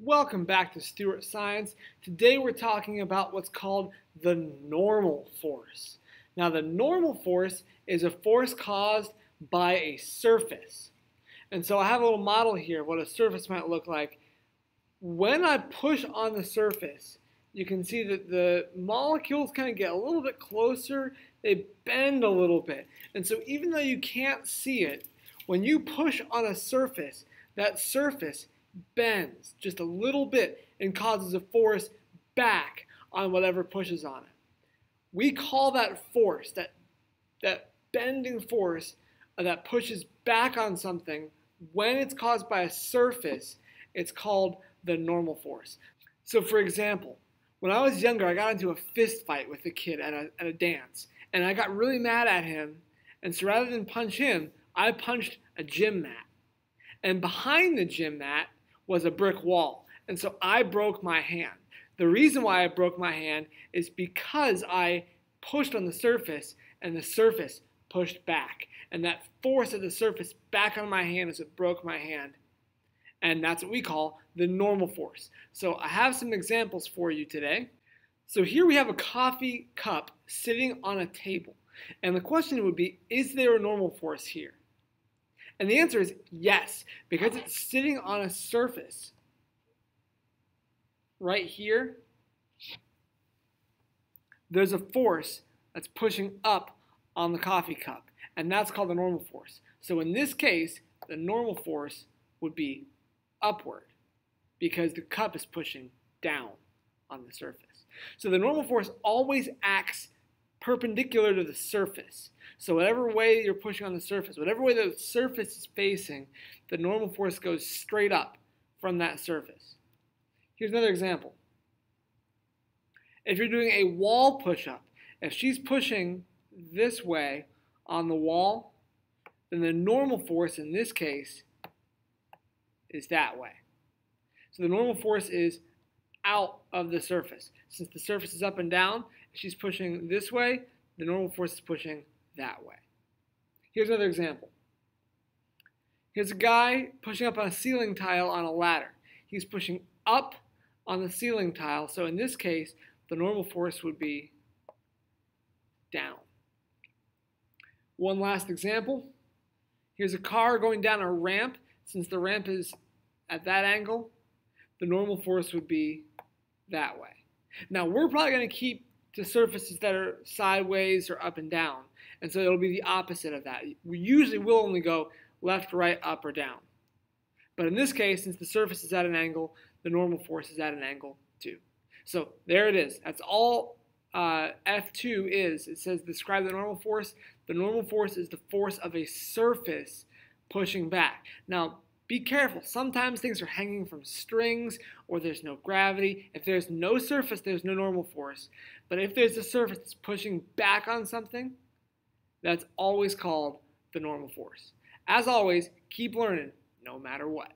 Welcome back to Stewart Science. Today we're talking about what's called the normal force. Now the normal force is a force caused by a surface. And so I have a little model here of what a surface might look like. When I push on the surface, you can see that the molecules kind of get a little bit closer, they bend a little bit. And so even though you can't see it, when you push on a surface, that surface bends just a little bit and causes a force back on whatever pushes on it. We call that force, that, that bending force that pushes back on something when it's caused by a surface, it's called the normal force. So for example, when I was younger, I got into a fist fight with a kid at a, at a dance, and I got really mad at him, and so rather than punch him, I punched a gym mat. And behind the gym mat was a brick wall. And so I broke my hand. The reason why I broke my hand is because I pushed on the surface and the surface pushed back. And that force of the surface back on my hand is what broke my hand. And that's what we call the normal force. So I have some examples for you today. So here we have a coffee cup sitting on a table. And the question would be, is there a normal force here? And the answer is yes, because it's sitting on a surface right here. There's a force that's pushing up on the coffee cup, and that's called the normal force. So in this case, the normal force would be upward because the cup is pushing down on the surface. So the normal force always acts perpendicular to the surface. So whatever way you're pushing on the surface, whatever way the surface is facing, the normal force goes straight up from that surface. Here's another example. If you're doing a wall push-up, if she's pushing this way on the wall, then the normal force in this case is that way. So the normal force is out of the surface. Since the surface is up and down, she's pushing this way, the normal force is pushing that way. Here's another example. Here's a guy pushing up on a ceiling tile on a ladder. He's pushing up on the ceiling tile, so in this case, the normal force would be down. One last example. Here's a car going down a ramp. Since the ramp is at that angle, the normal force would be that way. Now, we're probably going to keep to surfaces that are sideways or up and down. And so it'll be the opposite of that. We usually will only go left, right, up, or down. But in this case, since the surface is at an angle, the normal force is at an angle too. So there it is. That's all uh, F2 is. It says describe the normal force. The normal force is the force of a surface pushing back. Now, be careful. Sometimes things are hanging from strings or there's no gravity. If there's no surface, there's no normal force. But if there's a surface that's pushing back on something, that's always called the normal force. As always, keep learning no matter what.